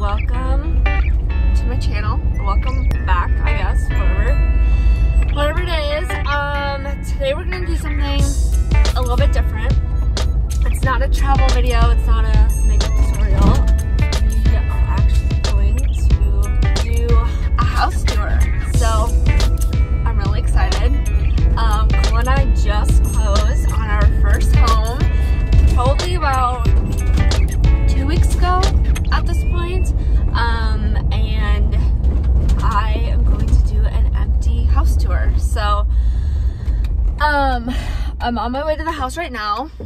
welcome to my channel. Welcome back, I guess, whatever. Whatever it is. Um, today we're gonna do something a little bit different. It's not a travel video, it's not a makeup tutorial. We are actually going to do a house tour. So, I'm really excited. Um, Cole and I just closed on our first home, probably about two weeks ago So, um, I'm on my way to the house right now.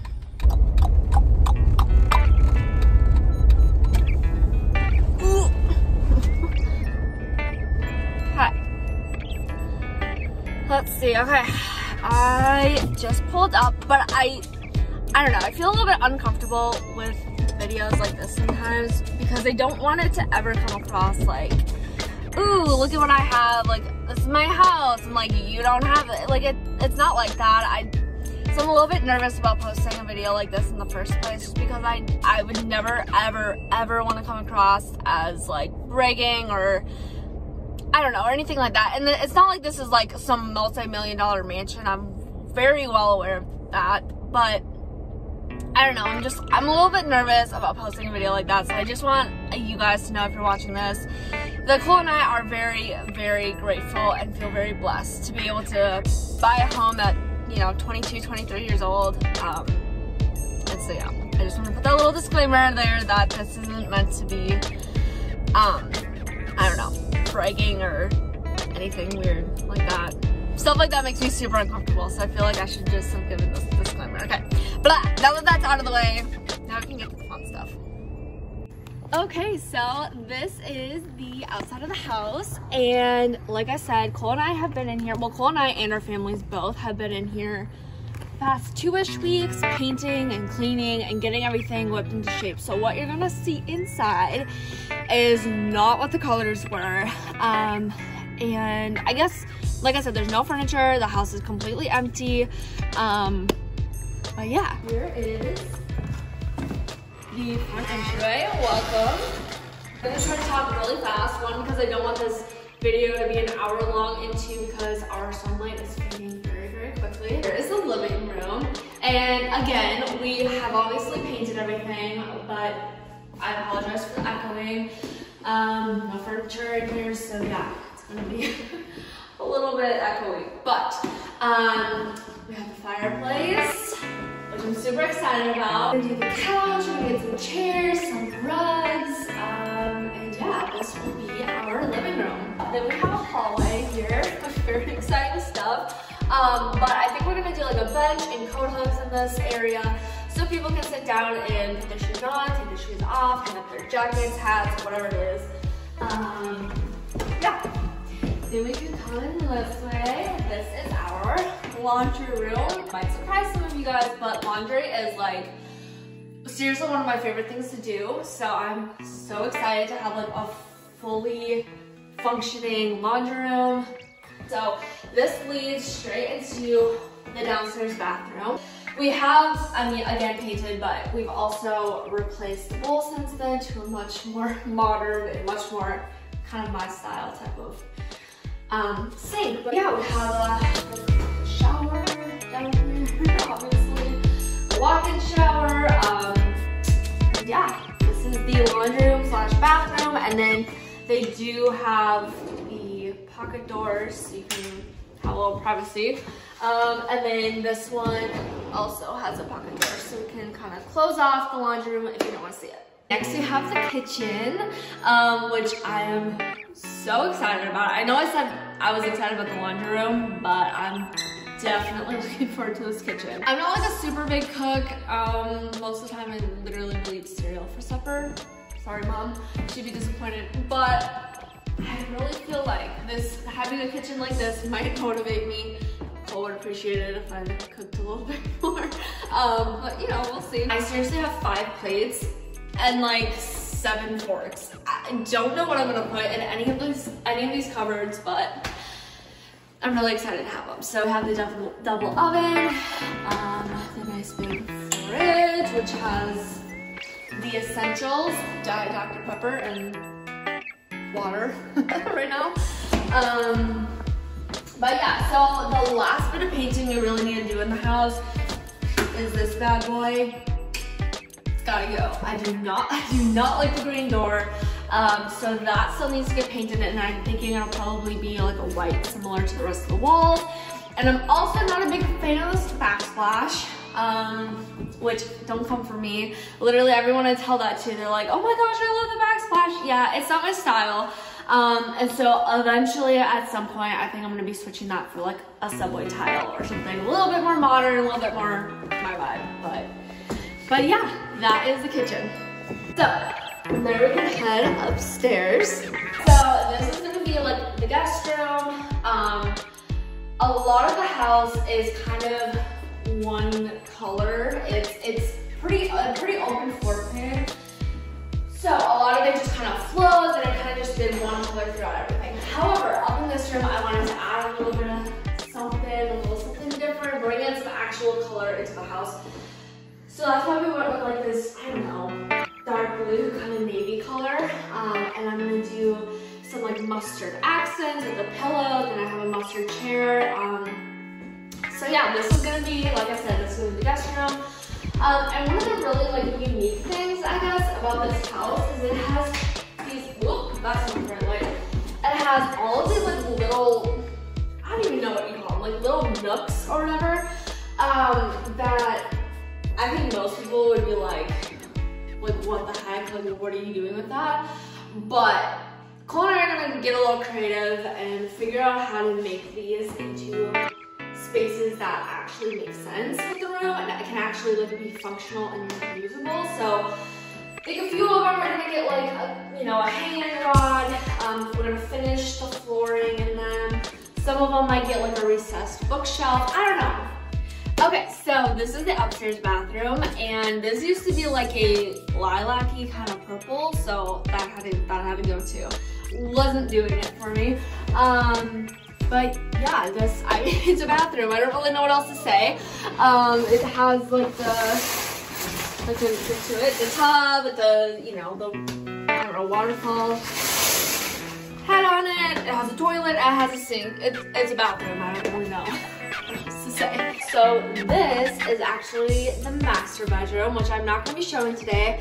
Let's see. Okay. I just pulled up, but I I don't know. I feel a little bit uncomfortable with videos like this sometimes because I don't want it to ever come across like, ooh, look at what I have. Like, this is my house. And like, you don't have it. Like, it, it's not like that. I, so I'm a little bit nervous about posting a video like this in the first place just because I, I would never, ever, ever want to come across as like bragging or I don't know, or anything like that. And it's not like this is like some multi-million dollar mansion. I'm very well aware of that, but I don't know, I'm just, I'm a little bit nervous about posting a video like that, so I just want you guys to know if you're watching this, that Cole and I are very, very grateful and feel very blessed to be able to buy a home at, you know, 22, 23 years old. Um, and so yeah, I just want to put that little disclaimer there that this isn't meant to be, um, I don't know, bragging or anything weird like that. Stuff like that makes me super uncomfortable, so I feel like I should just give it this disclaimer. Okay, but now that that's out of the way, now we can get to the fun stuff. Okay, so this is the outside of the house, and like I said, Cole and I have been in here. Well, Cole and I and our families both have been in here past two-ish weeks painting and cleaning and getting everything whipped into shape. So what you're gonna see inside is not what the colors were. Um, and I guess, like I said, there's no furniture. The house is completely empty. Um, but yeah, here is the front entryway. Welcome. I'm gonna try to talk really fast. One, because I don't want this video to be an hour long, and two, because our sunlight is fading very, very quickly. Here is the living room. And again, we have obviously painted everything, but I apologize for the echoing. Um, no furniture in here, so yeah, it's gonna be little bit echoey. But um, we have the fireplace, which I'm super excited about. We're gonna do the couch, we're gonna get some chairs, some rugs, um, and yeah, this will be our living room. Then we have a hallway here with very exciting stuff. Um, but I think we're gonna do like a bench and coat hooks in this area so people can sit down and put their shoes on, take their shoes off, hang up their jackets, hats, whatever it is. Um, yeah. Then we can come in this way. This is our laundry room. Might surprise some of you guys, but laundry is like seriously one of my favorite things to do. So I'm so excited to have like a fully functioning laundry room. So this leads straight into the downstairs bathroom. We have, I mean, again painted, but we've also replaced the bowl since then to a much more modern and much more kind of my style type of um, sink. But yeah, we have a shower down here, obviously, a walk-in shower. Um, yeah, this is the laundry room slash bathroom, and then they do have the pocket doors, so you can have a little privacy. Um, and then this one also has a pocket door, so we can kind of close off the laundry room if you don't want to see it. Next we have the kitchen, um, which I am so excited about. It. I know I said I was excited about the laundry room, but I'm definitely looking forward to this kitchen. I'm not like a super big cook. Um, most of the time I literally will eat cereal for supper. Sorry mom, she'd be disappointed. But I really feel like this having a kitchen like this might motivate me. Cole would appreciate it if I cooked a little bit more. Um, but you know, we'll see. I seriously have five plates and like seven forks. I don't know what I'm gonna put in any of these any of these cupboards, but I'm really excited to have them. So I have the double, double oven, um, the nice big fridge, which has the essentials, Diet Dr. Pepper and water right now. Um, but yeah, so the last bit of painting we really need to do in the house is this bad boy. It's gotta go. I do not, I do not like the green door. Um, so that still needs to get painted and I'm thinking it'll probably be like a white similar to the rest of the walls. And I'm also not a big fan of this backsplash, um, which don't come for me. Literally everyone I tell that to, they're like, oh my gosh, I love the backsplash. Yeah, it's not my style. Um, and so eventually at some point, I think I'm gonna be switching that for like a subway tile or something a little bit more modern, a little bit more my vibe, but, but yeah, that is the kitchen. So, there we can head upstairs. So this is gonna be like the guest room. Um, a lot of the house is kind of one color. It's it's pretty a pretty open floor plan. So a lot of it just kind of flows and it kind of just did one color throughout everything. However, up in this room, I wanted to add a little bit of something, a little something different, bring in some actual color into the house. So that's why we went with like this, I don't know, dark blue color. Um, and I'm gonna do some like mustard accents with the pillow. Then I have a mustard chair. Um, so yeah, this is gonna be, like I said, this is gonna be the guest room. Um, and one of the really like unique things, I guess, about this house is it has these, whoop, that's not very light. It has all of these like little, I don't even know what you call them, like little nooks or whatever, um, that I think most people would be like, like what the heck, like what are you doing with that? But Cole and I are gonna get a little creative and figure out how to make these into spaces that actually make sense with the room and that can actually like be functional and usable. So think a few of them are gonna get like a, you know, a hanging rod. Um, we're gonna finish the flooring in them. Some of them might get like a recessed bookshelf. I don't know. Okay, so this is the upstairs bathroom, and this used to be like a lilac-y kind of purple, so that to, that had to go too. Wasn't doing it for me. Um, but yeah, this I, it's a bathroom. I don't really know what else to say. Um, it has like the, like to it, the tub, the, you know, the, I don't know, waterfall head on it. It has a toilet, it has a sink. It's, it's a bathroom, I don't really know to say. So this is actually the master bedroom, which I'm not gonna be showing today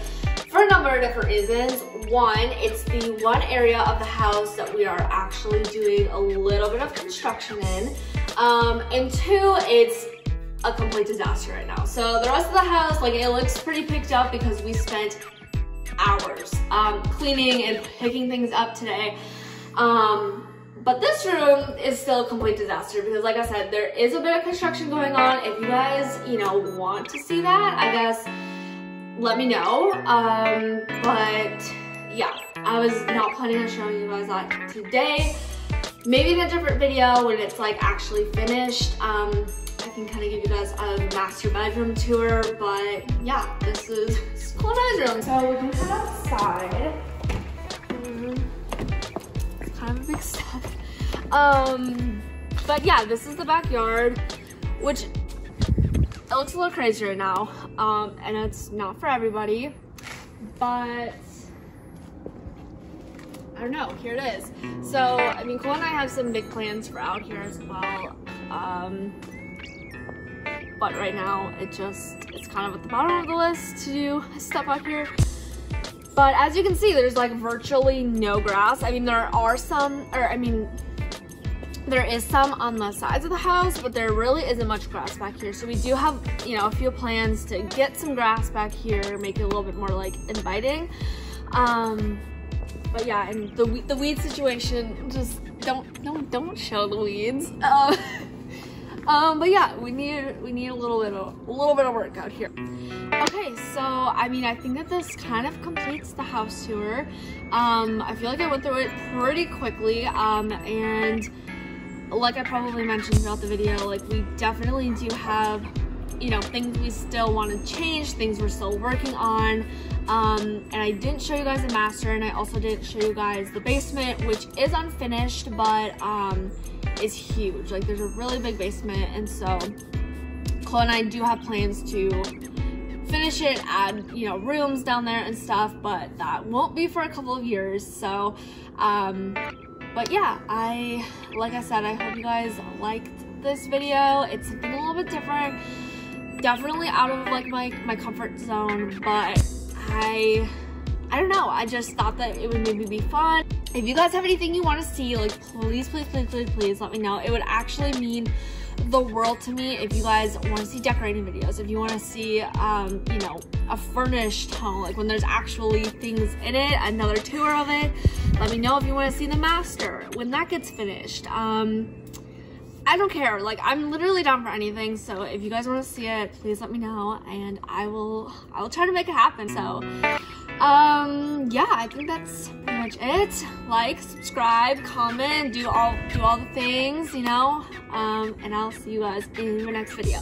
for a number of different reasons. One, it's the one area of the house that we are actually doing a little bit of construction in. Um, and two, it's a complete disaster right now. So the rest of the house, like it looks pretty picked up because we spent hours um, cleaning and picking things up today. Um, but this room is still a complete disaster because like I said, there is a bit of construction going on. If you guys, you know, want to see that, I guess let me know. Um, but yeah, I was not planning on showing you guys that today. Maybe in a different video when it's like actually finished. Um, I can kind of give you guys a master bedroom tour, but yeah, this is cool bedroom. So we can head outside. Mm -hmm kind of a big step. Um, but yeah, this is the backyard, which it looks a little crazy right now. Um, and it's not for everybody, but I don't know, here it is. So, I mean, Cole and I have some big plans for out here as well. Um, but right now, it just, it's kind of at the bottom of the list to do stuff out here. But as you can see, there's like virtually no grass. I mean, there are some, or I mean, there is some on the sides of the house, but there really isn't much grass back here. So we do have, you know, a few plans to get some grass back here, make it a little bit more like inviting. Um, but yeah, and the, the weed situation, just don't, don't, don't show the weeds. Uh, um, but yeah, we need, we need a little bit of, a little bit of work out here. Okay, so I mean, I think that this kind of completes the house tour. Um, I feel like I went through it pretty quickly, um, and like I probably mentioned throughout the video, like we definitely do have, you know, things we still want to change, things we're still working on. Um, and I didn't show you guys the master, and I also didn't show you guys the basement, which is unfinished, but um, is huge. Like there's a really big basement, and so Cole and I do have plans to finish it, add, you know, rooms down there and stuff, but that won't be for a couple of years. So, um, but yeah, I, like I said, I hope you guys liked this video. It's something a little bit different. Definitely out of like my, my comfort zone, but I, I don't know. I just thought that it would maybe be fun. If you guys have anything you want to see, like please, please, please, please, please let me know. It would actually mean the world to me if you guys want to see decorating videos, if you want to see, um, you know, a furnished home, like when there's actually things in it, another tour of it. Let me know if you want to see the master when that gets finished. Um, I don't care. Like I'm literally down for anything. So if you guys want to see it, please let me know and I will I will try to make it happen. So um yeah, I think that's much it. Like, subscribe, comment, do all do all the things, you know. Um and I'll see you guys in the next video.